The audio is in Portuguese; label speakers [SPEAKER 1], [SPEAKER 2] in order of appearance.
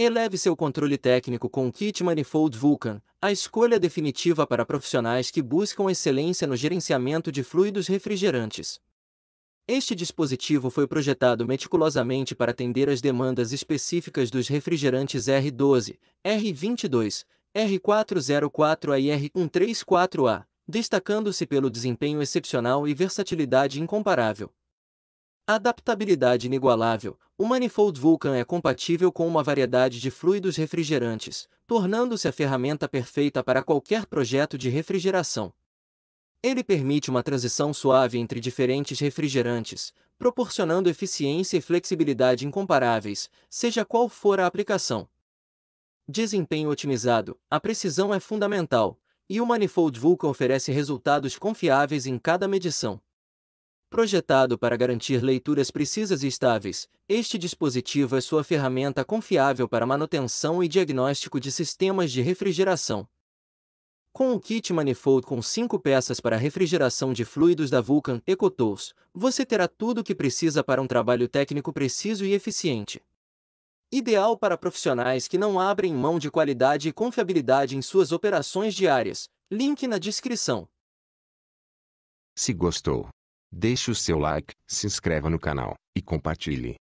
[SPEAKER 1] Eleve seu controle técnico com o Kit Manifold Vulcan, a escolha definitiva para profissionais que buscam excelência no gerenciamento de fluidos refrigerantes. Este dispositivo foi projetado meticulosamente para atender às demandas específicas dos refrigerantes R12, R22, R404A e R134A, destacando-se pelo desempenho excepcional e versatilidade incomparável. Adaptabilidade inigualável. O Manifold Vulcan é compatível com uma variedade de fluidos refrigerantes, tornando-se a ferramenta perfeita para qualquer projeto de refrigeração. Ele permite uma transição suave entre diferentes refrigerantes, proporcionando eficiência e flexibilidade incomparáveis, seja qual for a aplicação. Desempenho otimizado. A precisão é fundamental, e o Manifold Vulcan oferece resultados confiáveis em cada medição. Projetado para garantir leituras precisas e estáveis, este dispositivo é sua ferramenta confiável para manutenção e diagnóstico de sistemas de refrigeração. Com o kit Manifold com 5 peças para refrigeração de fluidos da Vulcan EcoTools, você terá tudo o que precisa para um trabalho técnico preciso e eficiente. Ideal para profissionais que não abrem mão de qualidade e confiabilidade em suas operações diárias. Link na descrição.
[SPEAKER 2] Se gostou, Deixe o seu like, se inscreva no canal e compartilhe.